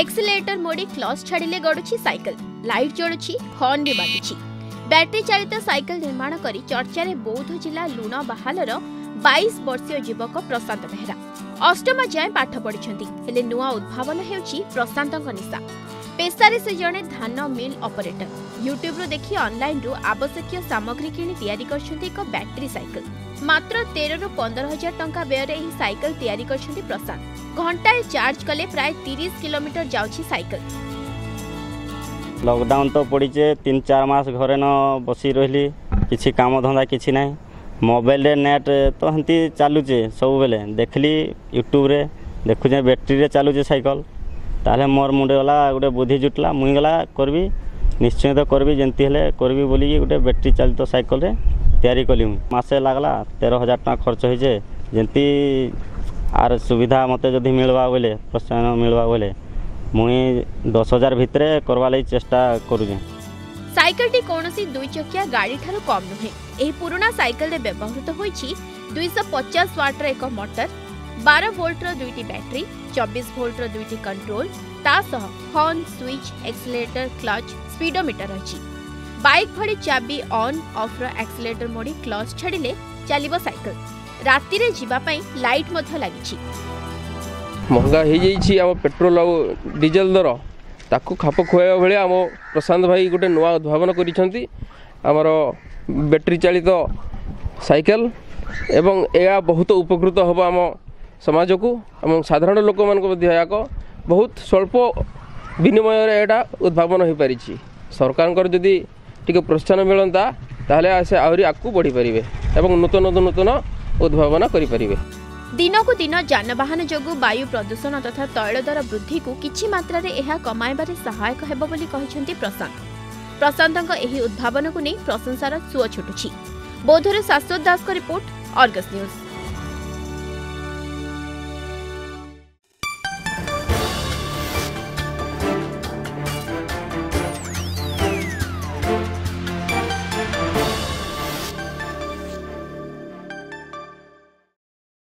accelerator ମୋଡ଼ି clutch ଛାଡ଼ିଲେ ଗଡ଼ୁଛି ସାଇକେଲ ଲାଇଟ୍ ଜଳୁଛି ବି ବାଜୁଛି ବ୍ୟାଟେରୀ ଚାଳିତ ସାଇକେଲ ନିର୍ମାଣ କରି ଚର୍ଚ୍ଚାରେ ବୌଦ୍ଧ ଜିଲ୍ଲା ଲୁଣ ବାହାଲର ବାଇଶ ବର୍ଷୀୟ ଯୁବକ ପ୍ରଶାନ୍ତ ବେହେରା ଅଷ୍ଟମ ଯାଏଁ ପାଠ ପଢ଼ିଛନ୍ତି ହେଲେ ନୂଆ ଉଦ୍ଭାବନ ହେଉଛି ପ୍ରଶାନ୍ତଙ୍କ ନିଶା পেশারে সে জনে ধান মিল অপরেটর ইউট্যুব্রু দেখি অনলাইনরু আবশ্যকীয় সামগ্রী কিনি তৈরি করছেন এক ব্যাটেরি সাইকেল মাত্র তেরু পনেরো হাজার টঙ্কা ব্যয়ের এই সাইকেল তৈরি করছেন প্রশান্ত ঘণ্টায় চার্জ কলে প্রায় তিরিশ কিলোমিটর যাচ্ছে সাইকেল লকডাউন তো পড়িছে তিন চার মাস ঘরে ন বসি রহলি কিছু কাম ধন্দা কিছু নাই মোবাইলরে নেট তো হেমতি চালুছে সবুবেলে দেখলি ইউট্যুবরে দেখুছে ব্যাটেরি চালুছে সাইকেল ତାହେଲେ ମୋର ମୁଣ୍ଡେ ଗଲା ଗୋଟେ ବୁଦ୍ଧି ଜୁଟିଲା ମୁଇଁ ଗଲା କରିବି ନିଶ୍ଚିତ କରିବି ଯେମିତି ହେଲେ କରିବି ବୋଲିକି ଗୋଟେ ବ୍ୟାଟେରୀ ଚାଳିତ ସାଇକେଲରେ ତିଆରି କଲି ମୁଁ ମାସେ ଲାଗ୍ଲା ତେର ହଜାର ଟଙ୍କା ଖର୍ଚ୍ଚ ହେଇଛେ ଯେମିତି ଆର୍ ସୁବିଧା ମୋତେ ଯଦି ମିଳିବା ବୋଇଲେ ପ୍ରୋତ୍ସାହନ ମିଳିବା ବୋଇଲେ ମୁଇଁ ଦଶ ହଜାର ଭିତରେ କରିବା ଲାଗି ଚେଷ୍ଟା କରୁଛେ ସାଇକେଲଟି କୌଣସି ଦୁଇଚକିଆ ଗାଡ଼ିଠାରୁ କମ୍ ନୁହେଁ ଏହି ପୁରୁଣା ସାଇକେଲରେ ବ୍ୟବହୃତ ହୋଇଛି ଦୁଇଶହ ପଚାଶ ୱାଟ୍ର ଏକ ମଟର ବାର ଭୋଲ୍ଟର ଦୁଇଟି ବ୍ୟାଟେରୀ ଚବିଶ ଭୋଲ୍ଟର ଦୁଇଟି କଣ୍ଟ୍ରୋଲ ତା ସହ horn switch accelerator clutch speedometer ରହିଛି ବାଇକ୍ ଭଳି ଚାବି ଅନ୍ ଅଫ୍ର ଆକ୍ସିଲେଟର ମୋଡ଼ି କ୍ଲଚ୍ ଛାଡ଼ିଲେ ଚାଲିବ ସାଇକେଲ ରାତିରେ ଯିବା ପାଇଁ ଲାଇଟ୍ ମଧ୍ୟ ଲାଗିଛି ମହଙ୍ଗା ହେଇଯାଇଛି ଆମ ପେଟ୍ରୋଲ ଆଉ ଡିଜେଲ ଦର ତାକୁ ଖାପ ଖୁଆଇବା ଭଳିଆ ଆମ ପ୍ରଶାନ୍ତ ଭାଇ ଗୋଟେ ନୂଆ ଉଦ୍ଭାବନ କରିଛନ୍ତି ଆମର ବ୍ୟାଟେରୀ ଚାଳିତ ସାଇକେଲ ଏବଂ ଏହା ବହୁତ ଉପକୃତ ହେବ ଆମ ସମାଜକୁ ଏବଂ ସାଧାରଣ ଲୋକମାନଙ୍କ ମଧ୍ୟ ଏହାକ ବହୁତ ସ୍ୱଳ୍ପ ବିନିମୟରେ ଏଇଟା ଉଦ୍ଭାବନ ହୋଇପାରିଛି ସରକାରଙ୍କର ଯଦି ଟିକେ ପ୍ରୋତ୍ସାହନ ମିଳନ୍ତା ତାହେଲେ ସେ ଆହୁରି ଆଗକୁ ବଢ଼ିପାରିବେ ଏବଂ ନୂତନ ନୂତନ ଉଦ୍ଭାବନ କରିପାରିବେ ଦିନକୁ ଦିନ ଯାନବାହନ ଯୋଗୁଁ ବାୟୁ ପ୍ରଦୂଷଣ ତଥା ତୈଳ ଦର ବୃଦ୍ଧିକୁ କିଛି ମାତ୍ରାରେ ଏହା କମାଇବାରେ ସହାୟକ ହେବ ବୋଲି କହିଛନ୍ତି ପ୍ରଶାନ୍ତ ପ୍ରଶାନ୍ତଙ୍କ ଏହି ଉଦ୍ଭାବନକୁ ନେଇ ପ୍ରଶଂସାର ସୁଅ ଛୁଟୁଛି ବୌଦ୍ଧରୁ ଶାଶ୍ୱତ ଦାସଙ୍କ ରିପୋର୍ଟ ଅର୍ଗସ୍ ନ୍ୟୁଜ୍